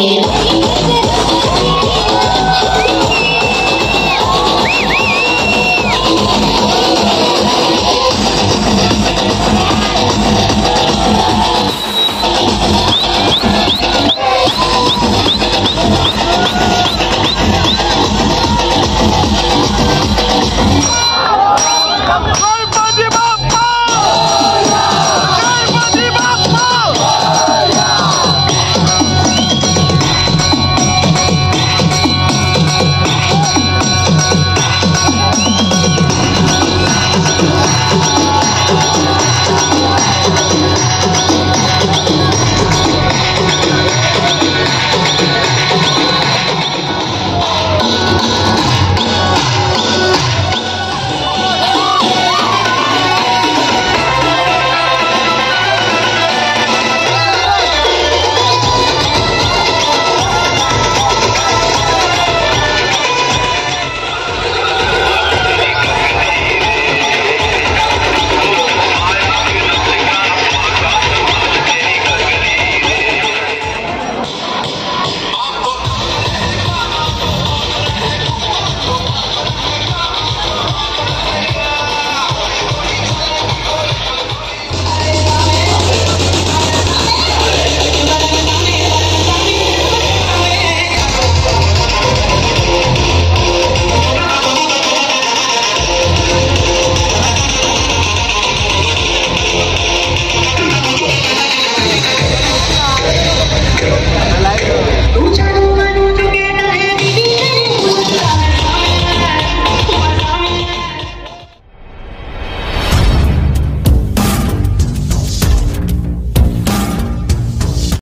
Oh.